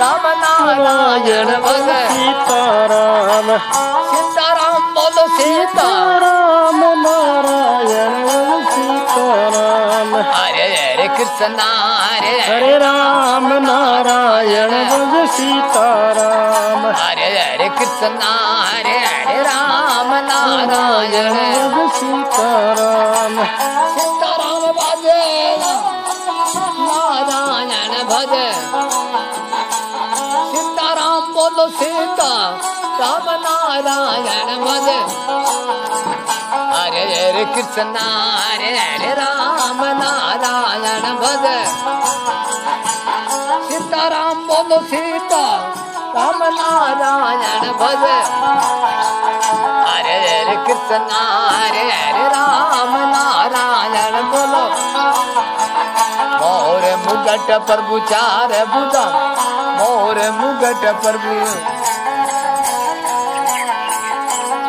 राम नारायण सीताराम। सीताराम बोलो सीता। राम नारायण सीताराम। हरे हरे कृष्ण हरे हरे। राम नारायण सीताराम। हरे हरे कृष्ण हरे हरे राम नारायण। सीताराम सीताराम। भजे नारायण भजे सीताराम बोलो सीता, राम नारायण भजे हरे हरे कृष्ण हरे हरे राम नारायण भजे सीताराम बोलो सीता, राम नारायण भजे हरे हरे कृष्ण हरे हरे राम नारायण बोलो। मोर मुगट प्रभु चार बुदा मोर मुगट प्रभु।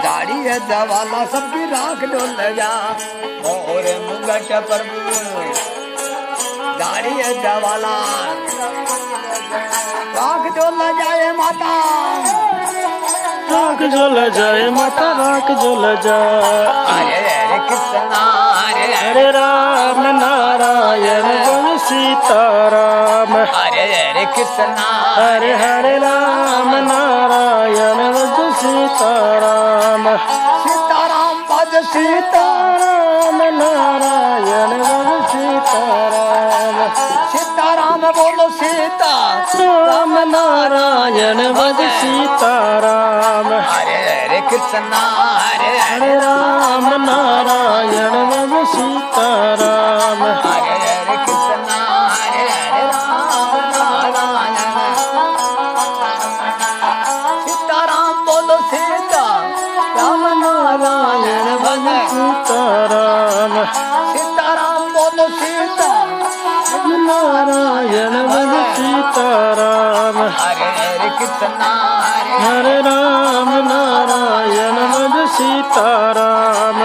दाढ़ी है दवाला सबकी राख डोल जा मोर मुगट प्रभु। दाढ़ी है दवाला राख डोल जाए माता। राख जल जय माता राख जय हरे हरे कृष्ण हरे राम नारायण। सीताराम हरे हरे कृष्ण हरे हरे राम नारायण भज सीताराम। सीताराम भज सीता राम नारायण भज सीताराम। सीताराम बोलो सीता। राम नारायण भज सीताराम। हरे हरे कृष्ण हरे हरे राम नारायण सीताराम सीताराम बोलो सीता नारायण भज सीताराम हरे हरे कृष्ण हरे हरे राम नारायण भज सीताराम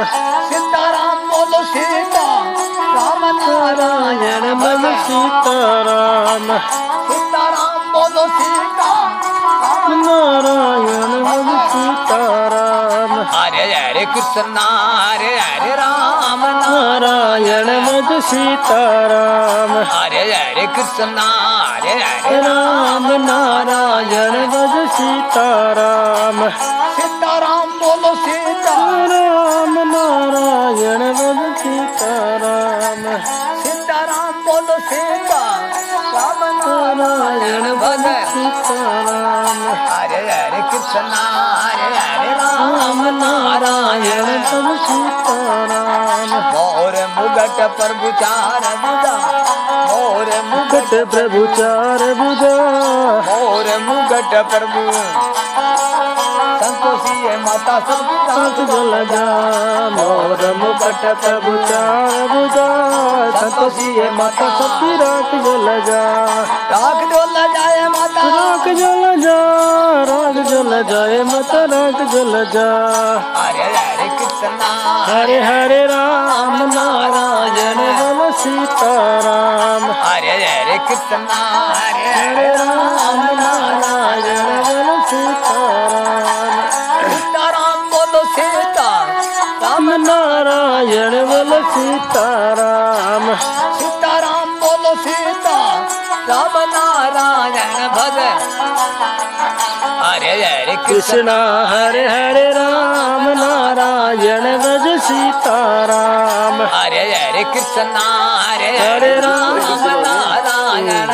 सीताराम बोलो सीता राम नारायण नारायण भज सीताराम सीताराम बोलो सीता नारायण कृष्ण हरे हरे राम नारायण भज सीताराम। हरे हरे कृष्ण हरे हरे राम नारायण सीताराम सीताराम। प्रभु चार बुदा मोर मुकुट प्रभु चार बुझा मोर मुगट प्रभु संतोषी माता राख जल जा मोर मुकुट प्रभु चार संतोषी माता सबकी राख जल जा। राख जाए माता। राख जा राख जाए माता राख जा। हरे कृष्ण हरे हरे राम नारायण बोल सीताराम। हरे हरे कृष्ण हरे हरे राम नारायण बोल सीताराम। सीताराम बोलो सीता। राम नारायण बोल सीताराम। सीताराम बोलो सीता। राम नारायण भज हरे हरे कृष्णा हरे हरे राम। नारायण भज सीताराम। हरे हरे कृष्ण हरे हरे राम। नारायण।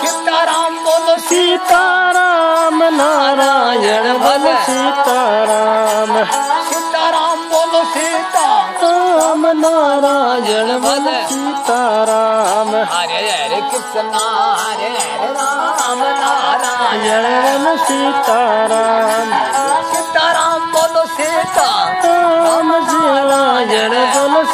सीताराम बोलो। सीताराम नारायण भज सीताराम। सीताराम बोलो सीता राम नारायण भज सीताराम। हरे हरे कृष्ण हरे हरे राम नारायण। सीताराम सीताराम।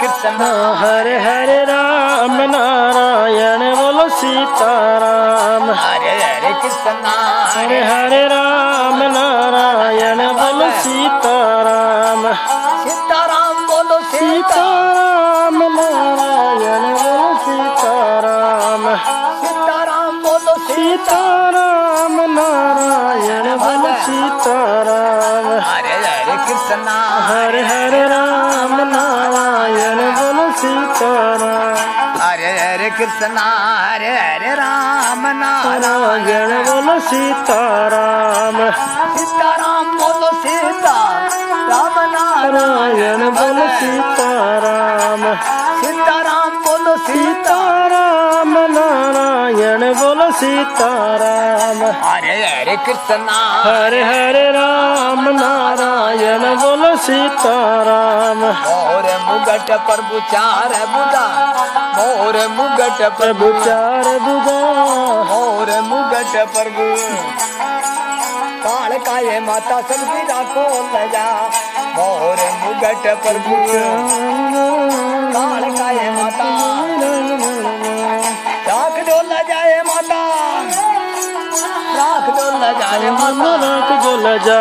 कृष्ण हरे हरे राम नारायण बोलो सीताराम। हरे हरे कृष्ण हरे हरे राम। हरे हरे राम नारायण बोल सीताराम हरे हरे कृष्णा हरे हरे राम नारायण बोल सीताराम। सीताराम बोल सीता राम नारायण बोल। सीताराम। सीताराम। हरे हरे कृष्ण हरे हरे राम नारायण बोलो सीताराम। मोर मुगट प्रभु चार बुदा मोर मुगट प्रभु चार बुधा मोर मुगट प्रभु। काल काये माता सबकी राखो लजा मोर मुगट प्रभु। काल काये माता लजाए माता रख जो।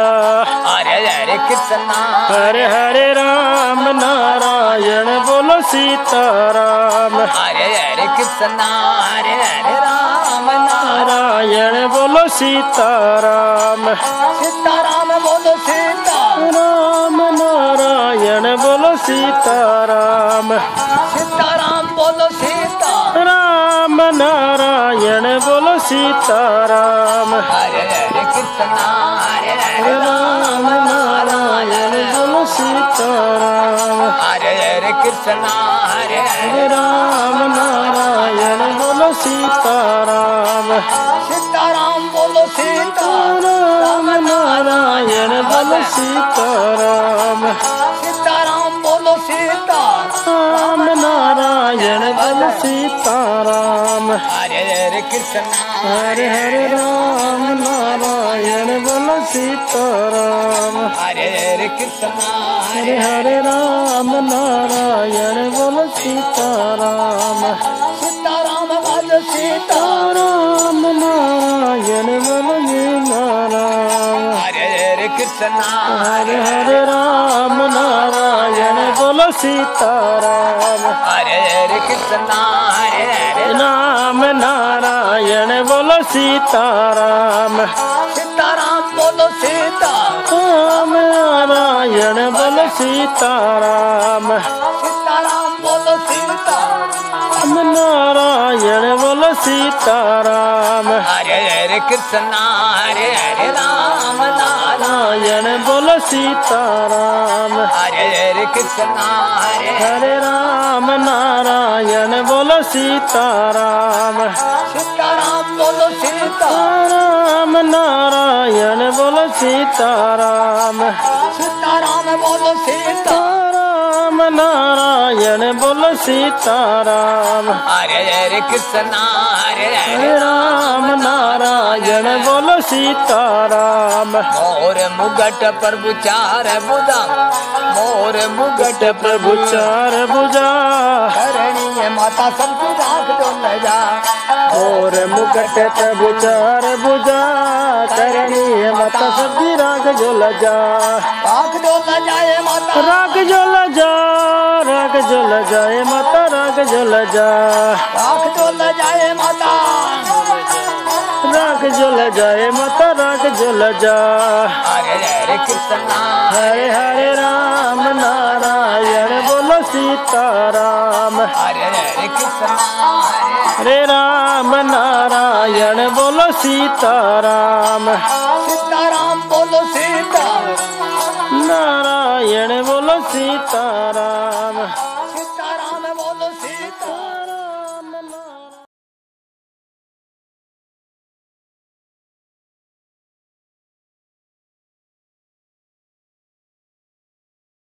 हरे हरे कृष्णा हरे हरे राम नारायण बोलो सीताराम। हरे हरे कृष्णा हरे हरे राम नारायण बोलो सीताराम। सीताराम बोलो सीता राम नारायण बोलो सीताराम। सीताराम बोलो सीता सीताराम। हरे हरे कृष्णा हरे हरे राम नारायण बोलो सीताराम। हरे हरे कृष्णा हरे हरे राम नारायण, बोलो सीताराम। सीताराम बोलो सीता राम नारायण, बोलो सीताराम। सीताराम बोलो सीता राम नारायण, बोलो सीताराम। हरे हरे कृष्णा। हरे हरे राम नारायण बोलो सीताराम। हरे हरे कृष्णा। हरे हरे राम नारायण बोलो सीताराम। सीताराम बोलो सीता राम नारायण बोलो जी नारायण। हरे हरे कृष्णा। हरे हरे राम नारायण बोलो सीताराम। हरे हरे कृष्णा हरे हरे राम। नारायण बोलो सीताराम। सीताराम बोलो सीता। राम नारायण बोलो सीताराम। सीताराम बोलो सीता। राम नारायण बोलो सीताराम। हरे हरे कृष्णा हरे हरे राम। नारायण नारायण बोलो सीताराम। हरे हरे कृष्णा हरे हरे। राम नारायण बोलो सीताराम। सीताराम बोलो सीता राम नारायण बोलो सीताराम। सीताराम बोलो सीता नारायण बोल सीताराम। हरे हरे कृष्णा हरे राम नारायण बोलो सीताराम। मोर मुगट प्रभु चार बुदा। मोर मुगट प्रभु चार भुजा हरणीय माता सबकी राख दो जा और मुकट प्रभु चार भुजा करणीय माता सब्ज़ी राग जो लजा। राख जाए माता। राग जो लजा। राग जो लजाए माता राग जो। लजा राख दो न जाए माता। राग जो लजाए माता राग जो। लजा हरे हरे कृष्णा हरे हरे राम नारायण बोलो सीताराम हरे हरे कृष्णा हरे हरे राम नारायण बोलो सीताराम सीताराम बोलो सीता। नारायण बोलो सीताराम